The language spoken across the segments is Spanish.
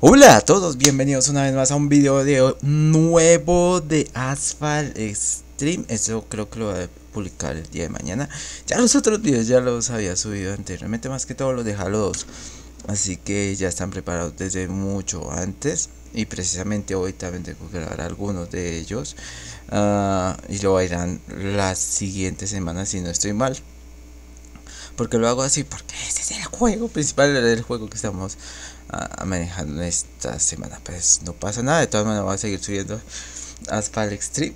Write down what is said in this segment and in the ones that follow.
Hola a todos, bienvenidos una vez más a un video de nuevo de Asphalt Stream. Eso creo que lo voy a publicar el día de mañana. Ya los otros videos ya los había subido anteriormente, más que todo los de Halo 2. Así que ya están preparados desde mucho antes. Y precisamente hoy también tengo que grabar algunos de ellos. Ah, y lo irán la siguiente semana si no estoy mal. Porque lo hago así, porque ese es el juego principal del juego que estamos uh, manejando esta semana. Pues no pasa nada, de todas maneras voy a seguir subiendo Asphalt Extreme.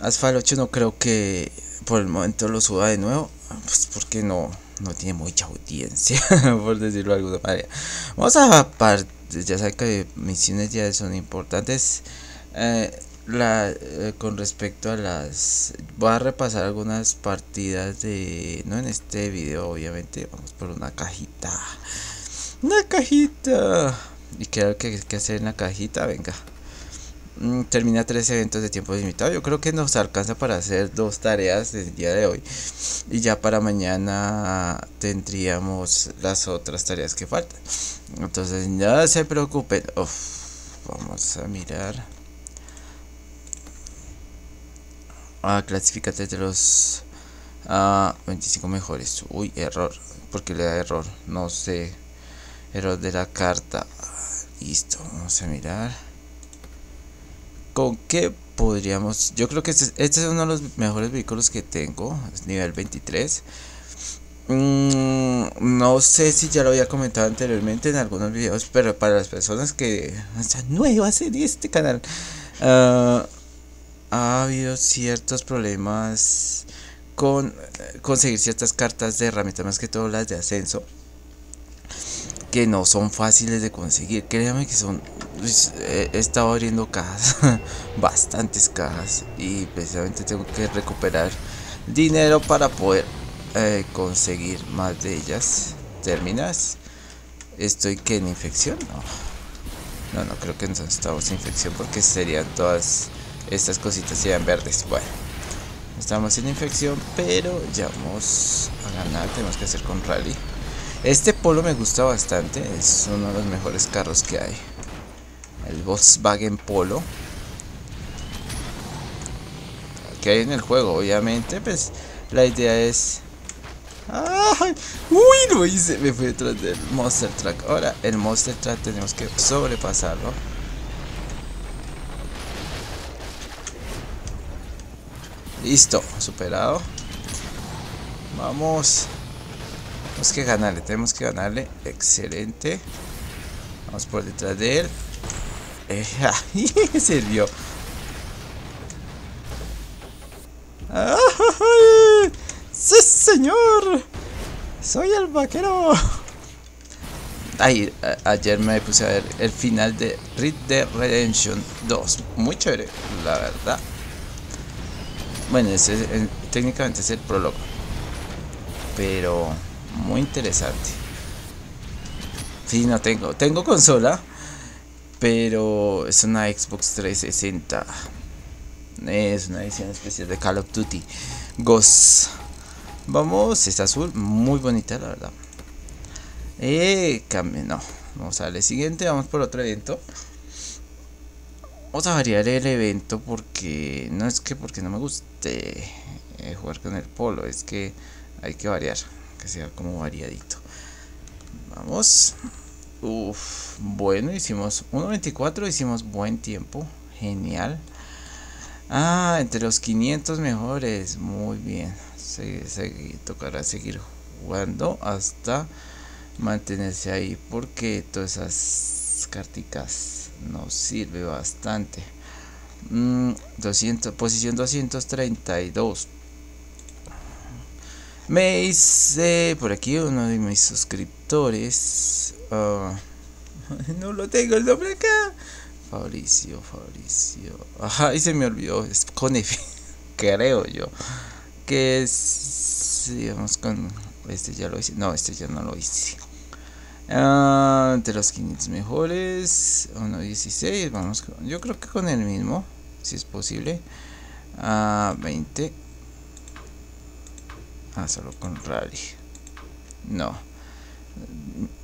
Asphalt 8 no creo que por el momento lo suba de nuevo. Pues porque no, no tiene mucha audiencia, por decirlo de alguna manera. Vamos a partir, ya saben que misiones ya son importantes. Eh, la, eh, con respecto a las voy a repasar algunas partidas de no en este video obviamente vamos por una cajita una cajita y qué hay que hacer en la cajita venga mm, termina tres eventos de tiempo limitado yo creo que nos alcanza para hacer dos tareas del día de hoy y ya para mañana tendríamos las otras tareas que faltan entonces no se preocupen vamos a mirar Ah, clasificate de los 25 mejores. Uy, error. porque le da error? No sé. Error de la carta. Listo, vamos a mirar. ¿Con qué podríamos? Yo creo que este, este, es uno de los mejores vehículos que tengo. Es nivel 23. Mm, no sé si ya lo había comentado anteriormente en algunos videos, pero para las personas que nuevas en este canal. Uh, ha habido ciertos problemas con eh, conseguir ciertas cartas de herramientas, más que todo las de ascenso, que no son fáciles de conseguir. Créanme que son. Pues, he estado abriendo cajas, bastantes cajas, y precisamente tengo que recuperar dinero para poder eh, conseguir más de ellas. ¿Terminas? ¿Estoy que en infección? No. No, no creo que no estamos en infección porque serían todas estas cositas sean verdes. Bueno, estamos en infección, pero ya vamos a ganar. Tenemos que hacer con rally. Este polo me gusta bastante, es uno de los mejores carros que hay. El Volkswagen Polo. Que hay en el juego, obviamente, pues la idea es... ¡Ay! ¡Uy! Lo hice, me fui detrás del Monster Truck. Ahora, el Monster Truck tenemos que sobrepasarlo. Listo, superado. Vamos. Tenemos que ganarle, tenemos que ganarle. Excelente. Vamos por detrás de él. Eh, sirvió. ¡Sí, señor! Soy el vaquero. Ay, ayer me puse a ver el final de Red Dead Redemption 2. Muy chévere, la verdad. Bueno, ese, eh, técnicamente es el prólogo. Pero muy interesante. Sí, no tengo. Tengo consola. Pero es una Xbox 360. Es una edición especial de Call of Duty. Ghost. Vamos, es azul. Muy bonita, la verdad. Eh, cambio. No. Vamos a darle siguiente. Vamos por otro evento. Vamos a variar el evento porque no es que porque no me guste eh, jugar con el polo, es que hay que variar, que sea como variadito. Vamos. Uf, bueno, hicimos 1.24, hicimos buen tiempo, genial. Ah, entre los 500 mejores, muy bien. Se, tocará seguir jugando hasta mantenerse ahí porque todas esas carticas nos sirve bastante. 200, mm, posición 232. Me hice por aquí uno de mis suscriptores. Ah, no lo tengo el nombre acá. Fabricio, Fabricio. Ajá, y se me olvidó. Es con F, creo yo. Que es. Digamos con. Este ya lo hice. No, este ya no lo hice. Ah, entre los 500 mejores, 1.16, vamos, yo creo que con el mismo, si es posible. a 20. Ah, solo con rally. No.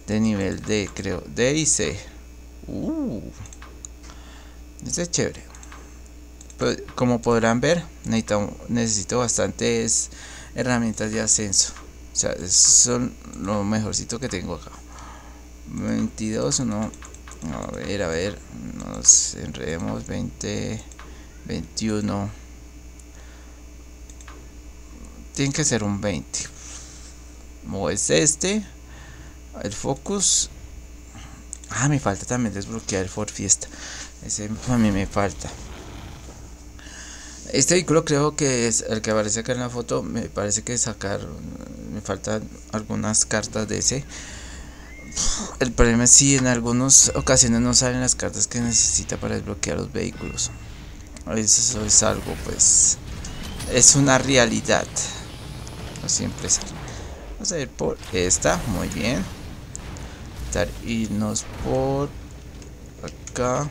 De nivel D, creo. D y C. Uh, este es chévere. Pues, como podrán ver, necesito, necesito bastantes herramientas de ascenso. O sea, son lo mejorcito que tengo acá. 22 no. A ver, a ver. Nos enredemos. 20, 21. Tiene que ser un 20. O es este. El focus. Ah, me falta también desbloquear el Ford Fiesta. Ese a mí me falta. Este vehículo creo que es el que aparece acá en la foto. Me parece que sacar. Me faltan algunas cartas de ese. El problema es si en algunas ocasiones no salen las cartas que necesita para desbloquear los vehículos. Eso es algo, pues. Es una realidad. Siempre sale. Vamos a ir por esta. Muy bien. Irnos por acá.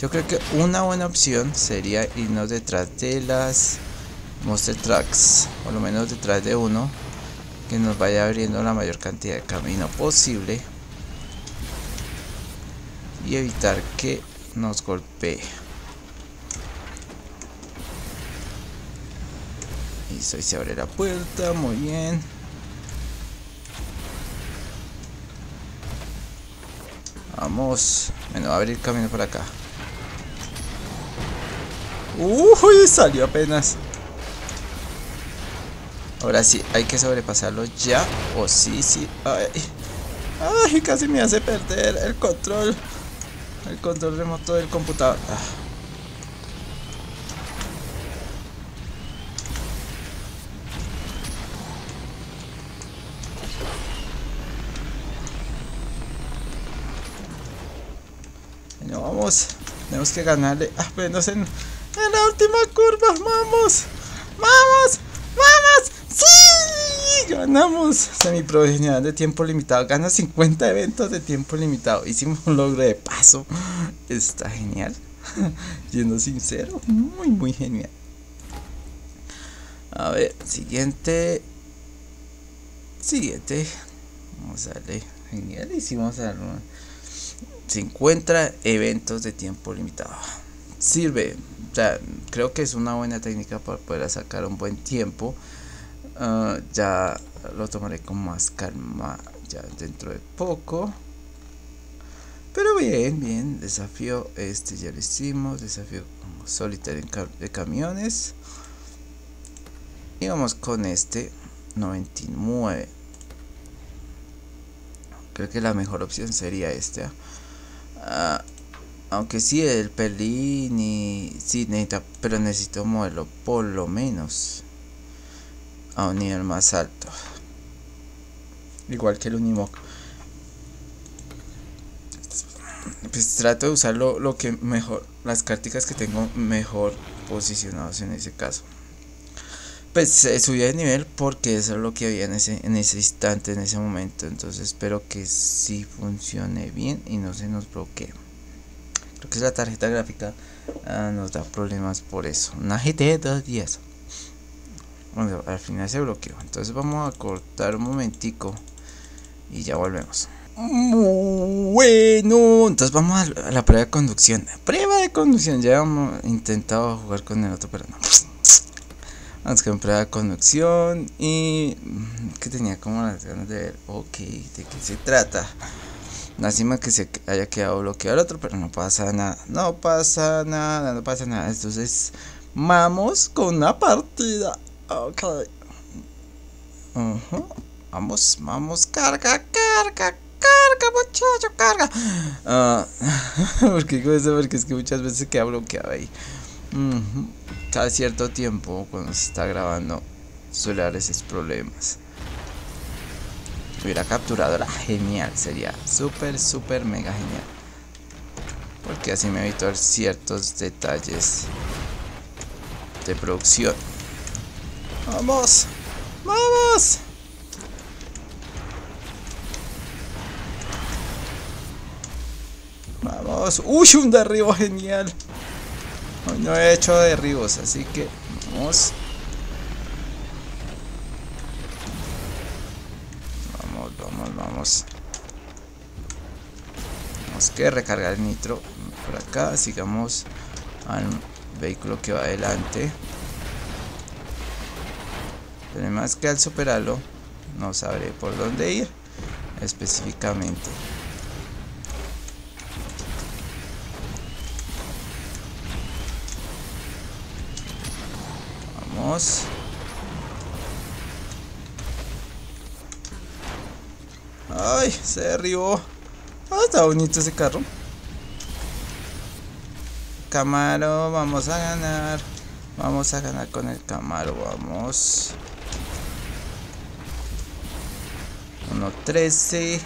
Yo creo que una buena opción sería irnos detrás de las Monster Trucks, por lo menos detrás de uno, que nos vaya abriendo la mayor cantidad de camino posible y evitar que nos golpee. Listo, y se abre la puerta, muy bien. Vamos, bueno, a abrir camino por acá. Uy, salió apenas. Ahora sí, hay que sobrepasarlo ya. O oh, sí, sí. Ay. Ay, casi me hace perder el control. El control remoto del computador. Ah. Bueno, vamos. Tenemos que ganarle. Ah, menos en en la última curva, vamos, vamos, vamos, sí, ganamos. Semiprofesional de tiempo limitado, gana 50 eventos de tiempo limitado. Hicimos un logro de paso, está genial. Yendo sincero, muy, muy genial. A ver, siguiente. Siguiente. Vamos a darle. Genial, hicimos algo. Se encuentra eventos de tiempo limitado. Sirve sea, creo que es una buena técnica para poder sacar un buen tiempo. Ah, ya lo tomaré con más calma ya dentro de poco. Pero bien, bien, desafío este ya lo hicimos, desafío solitario de camiones. Y vamos con este 99. Creo que la mejor opción sería este. ¿Ah? Aunque sí, el Pelini sí necesita, pero necesito moverlo por lo menos a un nivel más alto. Igual que el Unimog. Pues trato de usar lo, que mejor, las carticas que tengo mejor posicionados en ese caso. Pues eh, subí de nivel porque eso es lo que había en ese, en ese instante, en ese momento. Entonces espero que sí funcione bien y no se nos bloquee. Que es la tarjeta gráfica ah, nos da problemas por eso. Una GT 210 bueno al final se bloqueó. Entonces vamos a cortar un momentico y ya volvemos. Bueno entonces vamos a la prueba de conducción. Prueba de conducción. Ya hemos intentado jugar con el otro pero no vamos con prueba de conducción y que tenía como las ganas de ver ok de qué se trata Lástima que se haya quedado bloqueado el otro, pero no pasa nada. No pasa nada, no pasa nada. Entonces, vamos con una partida. Ok. Vamos, vamos, carga, carga, carga, muchacho, carga. Uh, porque, porque es que muchas veces queda bloqueado ahí. Cada cierto tiempo, cuando se está grabando, suele haber esos problemas hubiera capturado era genial, sería súper, súper, mega genial. Porque así me evito ciertos detalles de producción. ¡Vamos! ¡Vamos! Vamos. ¡Uy! Un derribo genial. No he hecho derribos, así que vamos. tenemos que recargar el nitro por acá. Sigamos al vehículo que va adelante. Además que al superarlo no sabré por dónde ir específicamente. Ay, se derribó. Ah, está bonito ese carro. Camaro, vamos a ganar. Vamos a ganar con el Camaro, vamos. 1.13.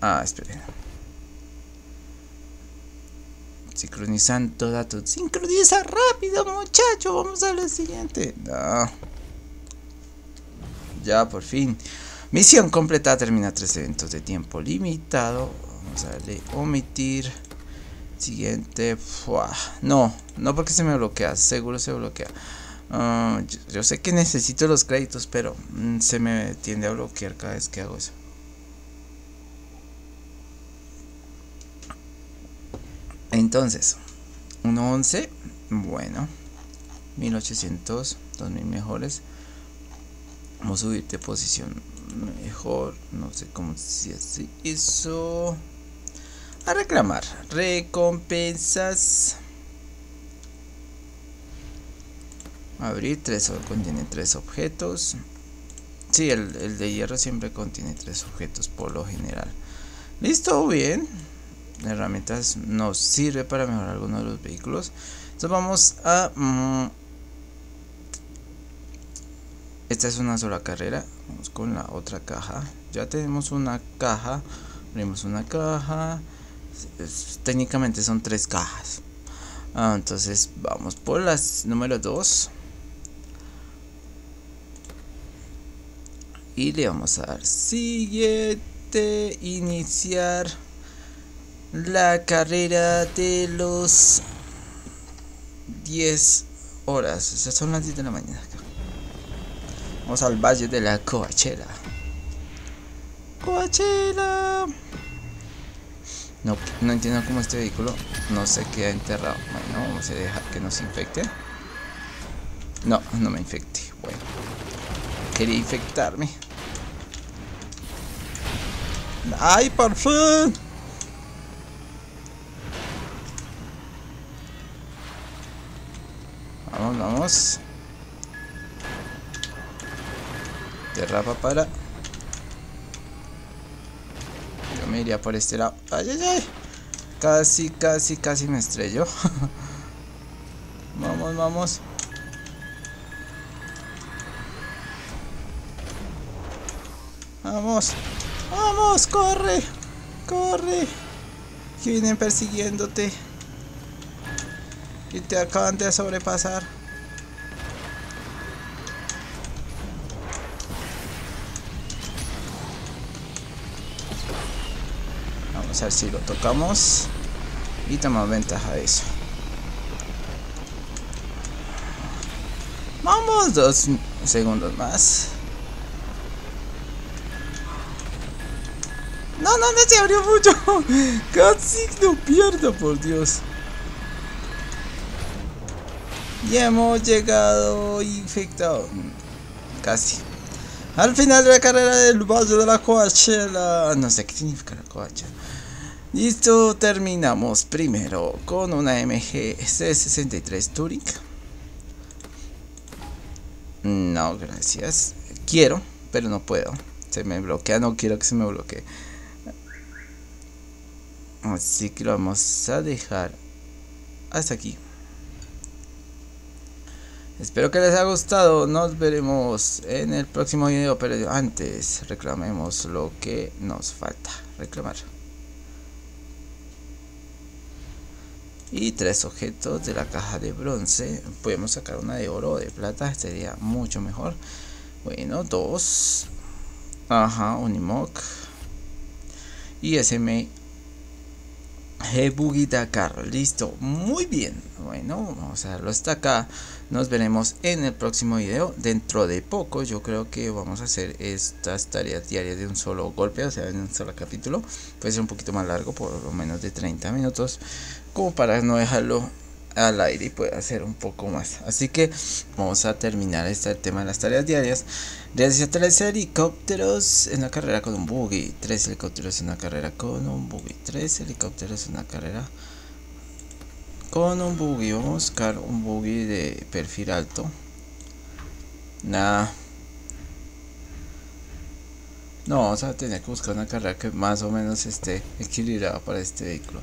Ah, esperen. Sincronizando datos. Sincroniza rápido, muchacho. Vamos a lo siguiente. No. Ya, por fin. Misión completada. Termina tres eventos de tiempo limitado. Vamos a darle omitir. Siguiente. No, no porque se me bloquea. Seguro se bloquea. Ah, yo, sé que necesito los créditos, pero mm, se me tiende a bloquear cada vez que hago eso. Entonces, 1.11, bueno, 1800, 2000 mejores. Vamos a subir de posición mejor, no sé cómo se hace eso. A reclamar, recompensas. Abrir tres contiene tres objetos. Sí, el, el, de hierro siempre contiene tres objetos por lo general. Listo, bien. La herramienta nos sirve para mejorar algunos de los vehículos. Entonces vamos a... Mm, esta es una sola carrera. Vamos con la otra caja. Ya tenemos una caja. Abrimos una caja. técnicamente son tres cajas. Ah, entonces vamos por las número 2. y le vamos a dar siguiente iniciar la carrera de los 10 horas. Esas son las 10 de la mañana vamos al valle de la Coachella. Coachella. No, no entiendo cómo este vehículo no se queda enterrado. Bueno vamos a dejar que nos infecte. No, no me infecte. Bueno quería infectarme. ¡Ay, por fin! Vamos, vamos. Derrapa para. Yo me iría por este lado. ¡Ay, ay, ay! Casi, casi, casi me estrello. vamos, vamos. Vamos. Vamos, corre. Corre. Que vienen persiguiéndote. Y te acaban de sobrepasar. Si lo tocamos. Y tomamos ventaja de eso. Vamos, dos segundos más. No, no, no se abrió mucho. Casi lo pierdo, por Dios. Ya hemos llegado infectado. Casi. Al final de la carrera del valle de la Coachella. No sé qué significa la Coachella. Listo, terminamos primero con una MG C63 Touring. No, gracias. Quiero, pero no puedo. Se me bloquea, no quiero que se me bloquee. Así que lo vamos a dejar hasta aquí. Espero que les haya gustado. Nos veremos en el próximo video. Pero antes reclamemos lo que nos falta. Reclamar. Y tres objetos de la caja de bronce. Podemos sacar una de oro o de plata. Sería mucho mejor. Bueno, dos. Ajá, Unimog. Y SM G Dakar, listo, muy bien. Bueno, vamos a darlo hasta acá. Nos veremos en el próximo video. Dentro de poco, yo creo que vamos a hacer estas tareas diarias de un solo golpe, o sea, en un solo capítulo. Puede ser un poquito más largo, por lo menos de 30 minutos, como para no dejarlo al aire y puede hacer un poco más. Así que vamos a terminar este tema de las tareas diarias. Realiza tres helicópteros en una carrera con un buggy. Tres helicópteros en una carrera con un buggy. Tres helicópteros en una carrera con un buggy. Vamos a buscar un buggy de perfil alto. Nada. No, vamos a tener que buscar una carrera que más o menos esté equilibrada para este vehículo.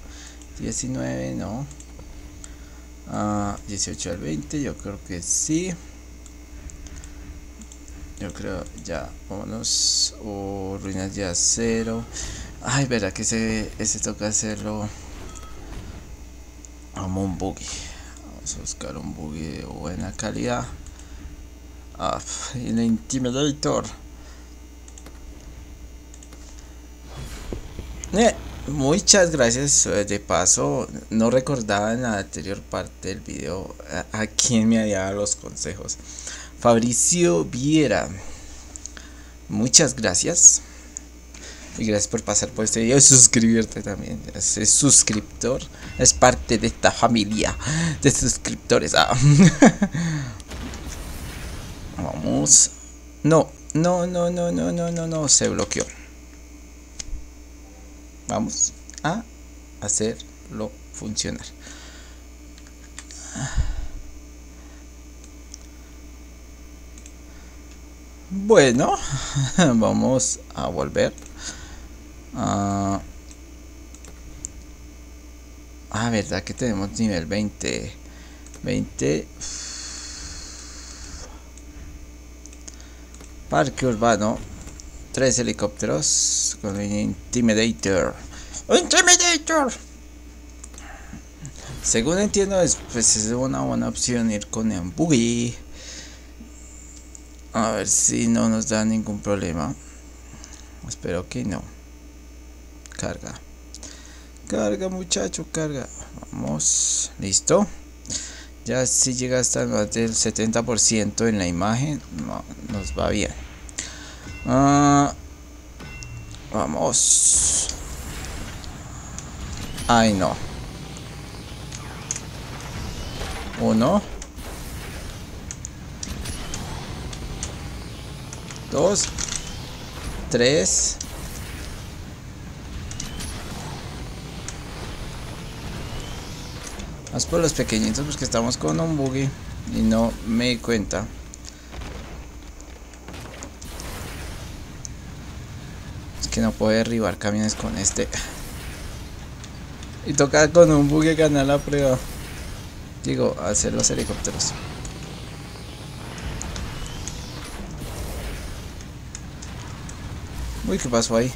19, no. 18 al 20, yo creo que sí. Yo creo, ya, vámonos. O ruinas de acero. Ay, verá que ese, ese toca hacerlo. Vamos un buggy. Vamos a buscar un buggy de buena calidad. Ah, el Intimidator. Eh. Muchas gracias. Eh, de paso, no recordaba en la anterior parte del video a, quien me había dado los consejos. Fabricio Viera. Muchas gracias. Y gracias por pasar por este video y suscribirte también. Es, suscriptor. Es parte de esta familia de suscriptores. Ah. Vamos. No, no, no, no, no, no, no, no. Se bloqueó vamos a hacerlo funcionar. Bueno vamos a volver a ah verdad que tenemos nivel 20 20 parque urbano tres helicópteros con el Intimidator. ¡Intimidator! Según entiendo, es, pues es una buena opción ir con el buggy. A ver si no nos da ningún problema. Espero que no. Carga. Carga, muchacho, carga. Vamos. Listo. Ya si llega hasta más del 70% en la imagen, no, nos va bien. Ah, vamos. Ay, no. Uno. Dos. Tres. Más por los pequeñitos porque estamos con un buggy y no me di cuenta. No puede derribar camiones con este. Y toca con un buque ganar la prueba. Digo, hacer los helicópteros. Uy, ¿qué pasó ahí?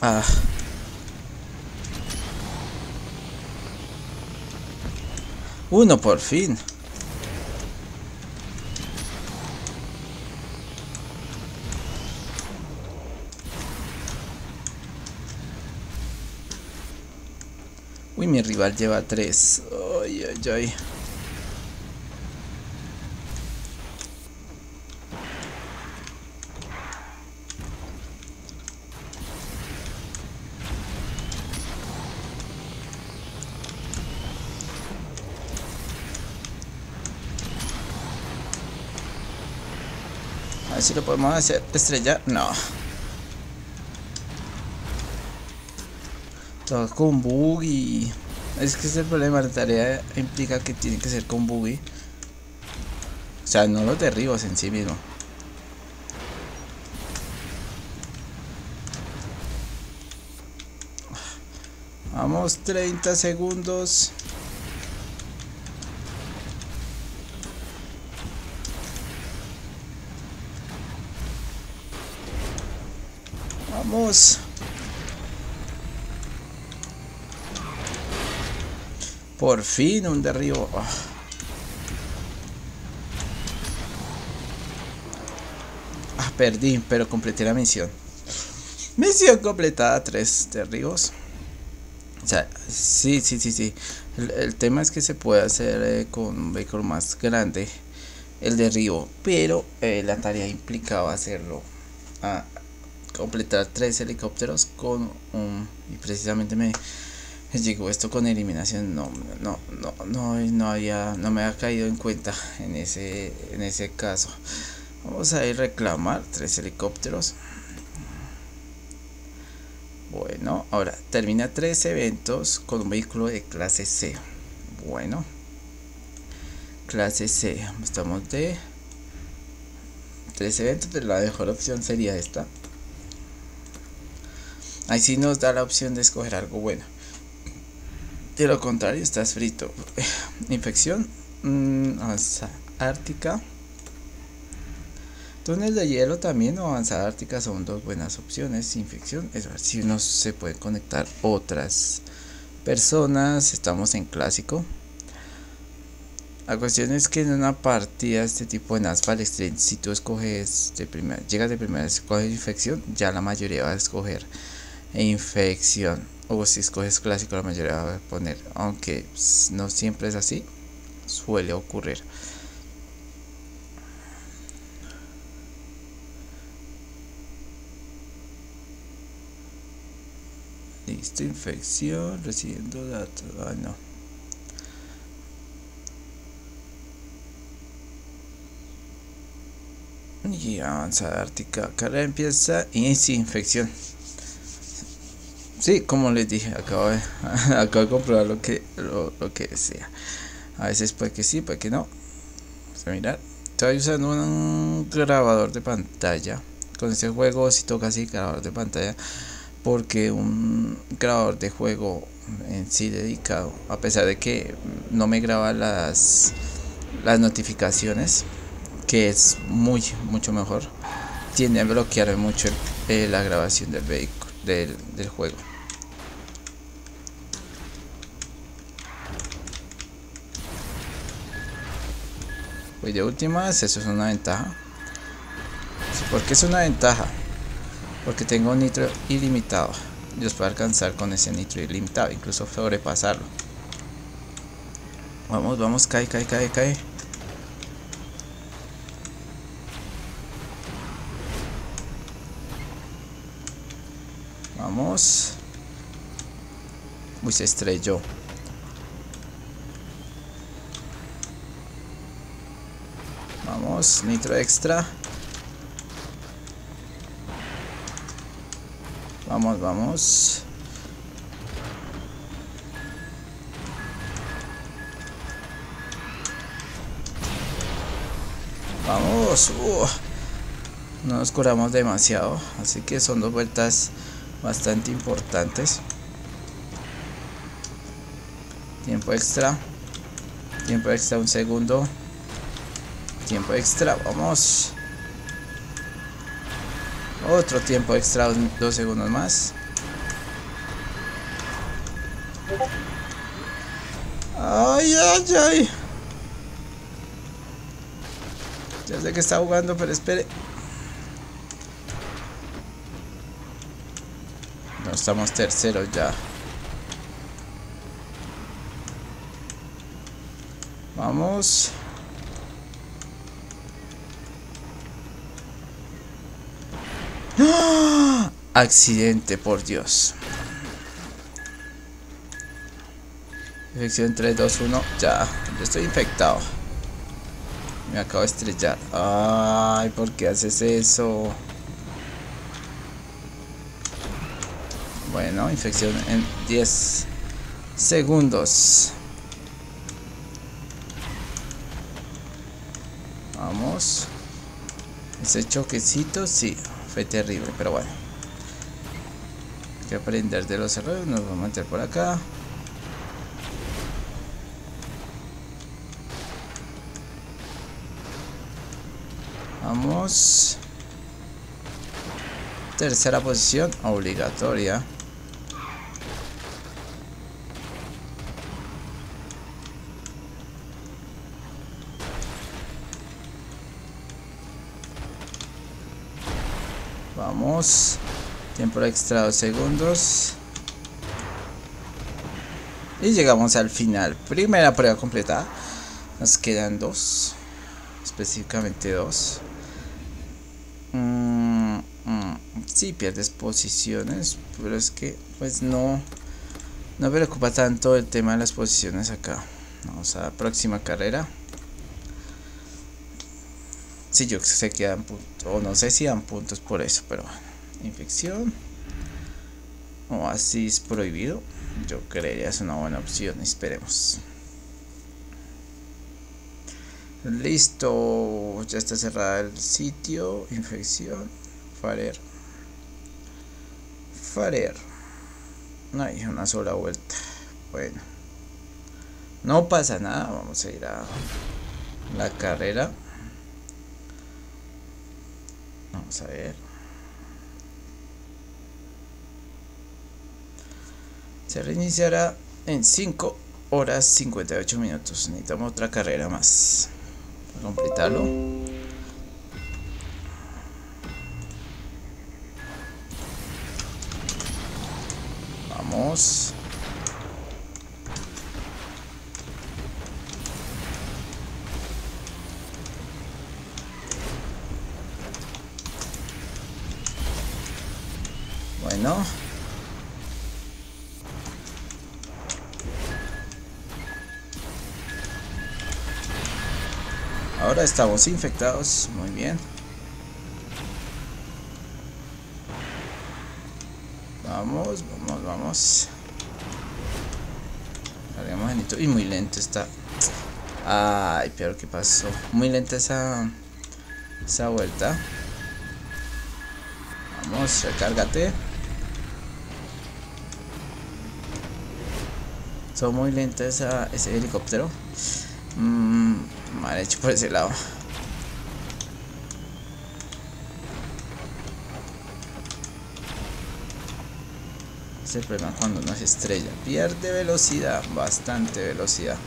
Ah. Uno por fin. Uy, mi rival lleva tres. Ay, ay, ay. Si lo podemos hacer estrella. No. Todo con buggy. Es que es el problema. La tarea implica que tiene que ser con buggy. O sea, no los derribos en sí mismo. Vamos, 30 segundos. Por fin un derribo. Ah. Ah, perdí, pero completé la misión. Misión completada, tres derribos. O sea, sí, sí, sí, sí. El, tema es que se puede hacer eh, con un vehículo más grande el derribo, pero eh, la tarea implicaba hacerlo a, completar tres helicópteros con un. Y precisamente me llegó esto con eliminación. No, no, no, no, no había, no me había caído en cuenta en ese, en ese caso. Vamos a ir reclamar tres helicópteros. Bueno, ahora termina tres eventos con un vehículo de clase C. Bueno, clase C. Estamos de tres eventos, la mejor opción sería esta. Ahí sí nos da la opción de escoger algo bueno. De lo contrario, estás frito. Infección mmm, ártica. Túnel de hielo también o avanzada ártica son dos buenas opciones. Infección, es ver si uno se puede conectar otras personas. Estamos en clásico. La cuestión es que en una partida de este tipo en Asphalt Extreme, si tú escoges de primera, llegas de primera, escoges infección, ya la mayoría va a escoger infección. O si escoges clásico, la mayoría va a poner, aunque no siempre es así, suele ocurrir. Listo, infección, recibiendo datos. Ah, no. Y avanzada ártica. Carrera empieza y sí, infección. Sí, como les dije, acabo de, acabo de comprobar lo que, lo, que decía. A veces puede que sí, puede que no. Vamos a mirar. Estoy usando un grabador de pantalla. Con este juego, si toca así, grabador de pantalla porque un grabador de juego en sí dedicado, a pesar de que no me graba las, las notificaciones, que es muy, mucho mejor, tiende a bloquear mucho eh, la grabación del vehículo, del, del juego. Voy de últimas, eso es una ventaja. ¿Por qué es una ventaja? porque tengo nitro ilimitado y los puedo alcanzar con ese nitro ilimitado incluso sobrepasarlo vamos vamos cae cae cae cae vamos uy se estrelló vamos nitro extra Vamos, vamos. Vamos. Uh. No nos curamos demasiado. Así que son dos vueltas bastante importantes. Tiempo extra. Tiempo extra, un segundo. Tiempo extra, vamos. Otro tiempo extra, dos segundos más. Ay, ay, ay. Ya sé que está jugando, pero espere. Estamos terceros ya. Vamos. Accidente, por Dios. Infección 3, 2, 1. Ya, yo estoy infectado. Me acabo de estrellar. Ay, ¿por qué haces eso? Bueno, infección en 10 segundos. Vamos. Ese choquecito, sí, fue terrible, pero bueno que aprender de los errores. Nos vamos a meter por acá. Vamos. Tercera posición obligatoria. Vamos. Tiempo extra 2 segundos. Y llegamos al final. Primera prueba completada. Nos quedan dos. Específicamente dos. Mm, mm, sí, pierdes posiciones. Pero es que, pues no. No me preocupa tanto el tema de las posiciones acá. Vamos a la próxima carrera. Sí, yo sé que dan puntos. O no sé si dan puntos por eso, pero Infección. O así es prohibido. Yo creería es una buena opción. Esperemos. Listo. Ya está cerrada el sitio. Infección. Farer. Farer. No hay una sola vuelta. Bueno. No pasa nada. Vamos a ir a la carrera. Vamos a ver. Se reiniciará en 5 horas 58 minutos. Necesitamos otra carrera más. Para completarlo. Vamos. Bueno. Ahora estamos infectados. Muy bien. Vamos, vamos, vamos. Cargamos genito. Y muy lento está. Ay, pero ¿qué pasó? Muy lenta esa, esa vuelta. Vamos, recárgate. Son muy lenta esa, ese helicóptero. Mmm, mal hecho por ese lado. Es el problema cuando no se estrella. Pierde velocidad, bastante velocidad.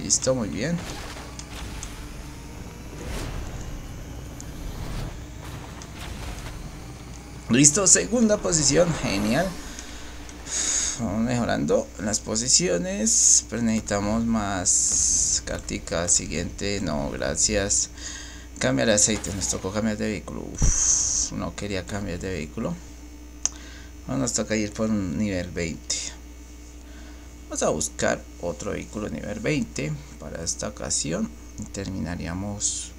Listo, muy bien. Listo, segunda posición, genial vamos mejorando las posiciones pero necesitamos más cartica siguiente. No gracias. Cambia el aceite nos tocó cambiar de vehículo. No quería cambiar de vehículo. Nos toca ir por un nivel 20 vamos a buscar otro vehículo nivel 20 para esta ocasión y terminaríamos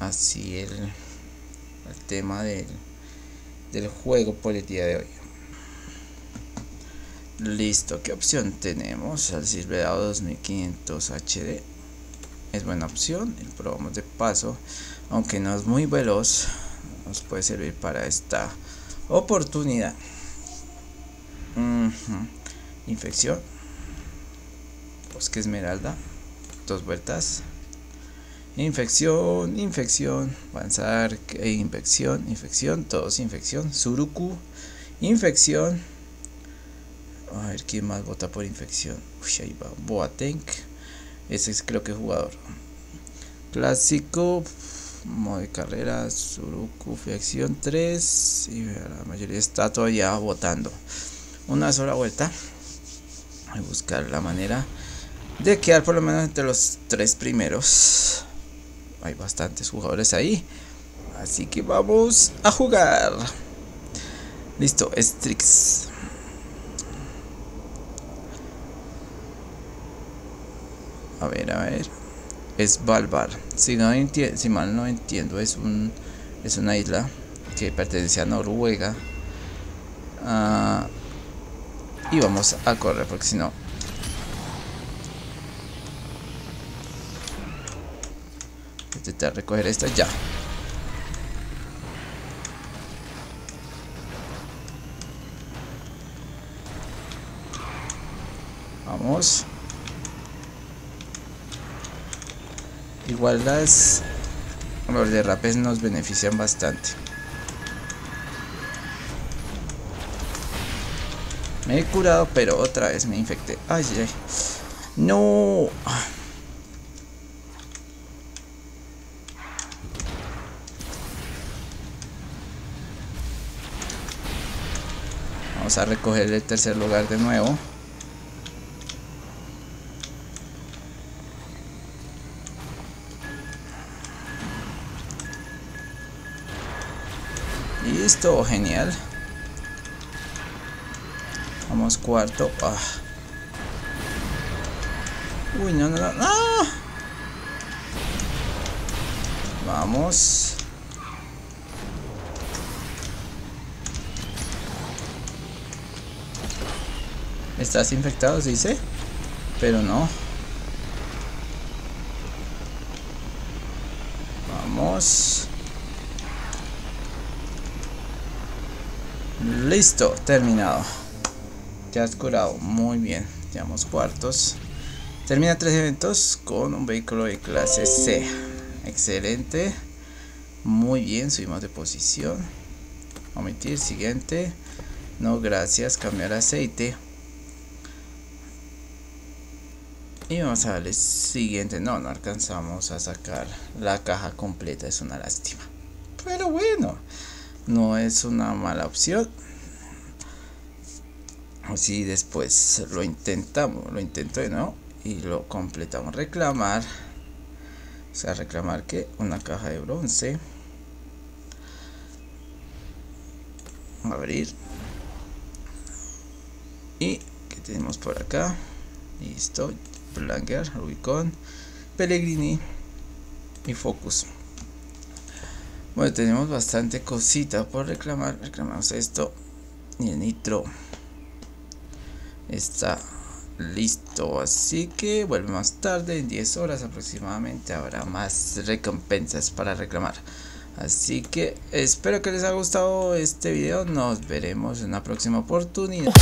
así el, el tema del, del juego por el día de hoy Listo, ¿qué opción tenemos? Al Silverado 2500 HD es buena opción y probamos de paso, aunque no es muy veloz, nos puede servir para esta oportunidad. Infección, bosque esmeralda, dos vueltas. Infección, infección, avanzar, infección, infección, todos infección, Suruku, infección a ver quién más vota por infección. Uy, ahí va. Boateng. Ese es creo que jugador. Clásico. Modo de carrera. Suruku. Infección 3. Y la mayoría está todavía votando. Una sola vuelta. Voy a buscar la manera de quedar por lo menos entre los tres primeros. Hay bastantes jugadores ahí. Así que vamos a jugar. Listo, Strix. A ver, a ver. Es no si mal no entiendo, es, un, es una isla que pertenece a Noruega. Ah, y vamos a correr porque si no... Intentar recoger esta ya. Vamos. Igual las los derrapes nos benefician bastante. Me he curado, pero otra vez me infecté. Ay, ay. ay. No. Vamos a recoger el tercer lugar de nuevo. Listo, genial. Vamos cuarto. Ah. Uy, no, no, no. ¡No! Vamos. Estás infectado, dice. Pero no. Vamos. Listo, terminado. Ya has curado, muy bien. Llevamos cuartos. Termina tres eventos con un vehículo de clase C. Excelente. Muy bien, subimos de posición. Omitir, siguiente. No, gracias, cambiar aceite. Y vamos a darle siguiente. No, no alcanzamos a sacar la caja completa. Es una lástima. Pero bueno, no es una mala opción. Así después lo intentamos, lo intento de nuevo y lo completamos. Reclamar. O sea, reclamar que una caja de bronce. Abrir. Y que tenemos por acá. Listo. Blanker, Rubicon, Pellegrini y Focus. Bueno, tenemos bastante cosita por reclamar. Reclamamos esto. Y el nitro está listo. Así que vuelve más tarde, en 10 horas aproximadamente. Habrá más recompensas para reclamar. Así que espero que les haya gustado este video. Nos veremos en una próxima oportunidad.